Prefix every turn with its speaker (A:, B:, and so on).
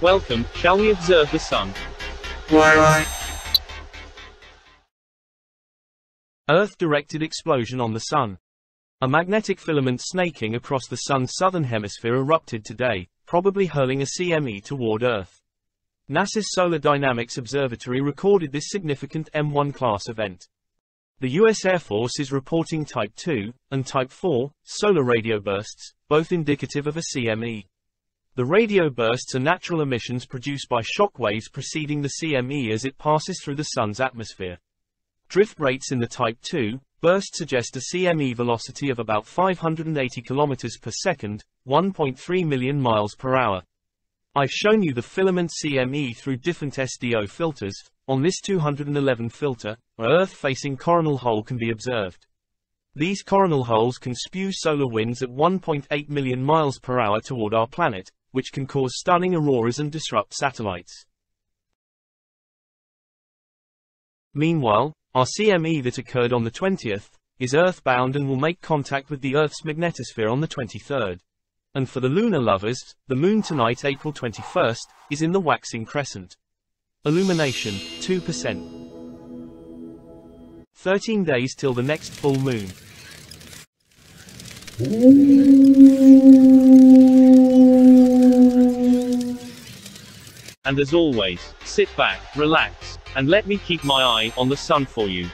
A: Welcome, shall we observe the sun?
B: Earth-directed explosion on the Sun. A magnetic filament snaking across the Sun's southern hemisphere erupted today, probably hurling a CME toward Earth. NASA's Solar Dynamics Observatory recorded this significant M1 class event. The U.S. Air Force is reporting Type 2 and Type 4 solar radio bursts, both indicative of a CME. The radio bursts are natural emissions produced by shock waves preceding the CME as it passes through the Sun's atmosphere. Drift rates in the Type 2 burst suggest a CME velocity of about 580 km per second, 1.3 million miles per hour. I've shown you the filament CME through different SDO filters. On this 211 filter, a Earth-facing coronal hole can be observed. These coronal holes can spew solar winds at 1.8 million miles per hour toward our planet, which can cause stunning auroras and disrupt satellites. Meanwhile, our CME that occurred on the 20th is Earth-bound and will make contact with the Earth's magnetosphere on the 23rd. And for the lunar lovers, the moon tonight April 21st, is in the waxing crescent. Illumination, 2%. 13 days till the next full moon.
A: And as always, sit back, relax, and let me keep my eye on the sun for you.